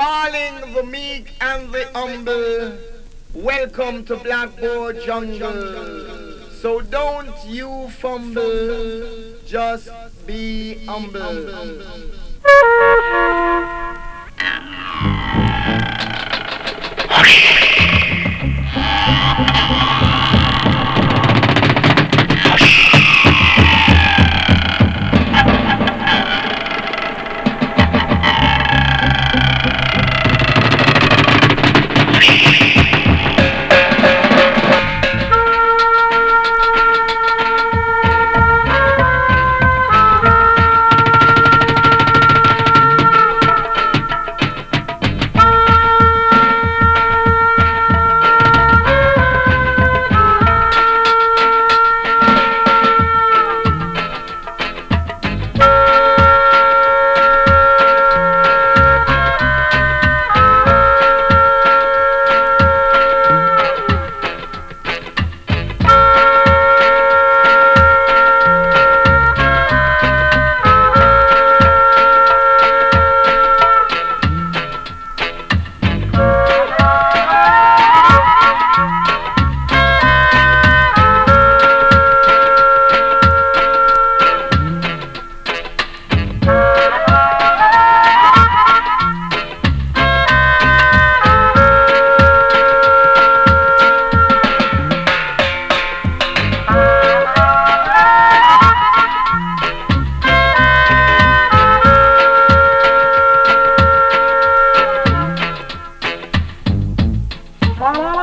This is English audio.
calling the meek and the humble. Welcome to Blackboard Jungle. So don't you fumble, just be humble. Ah.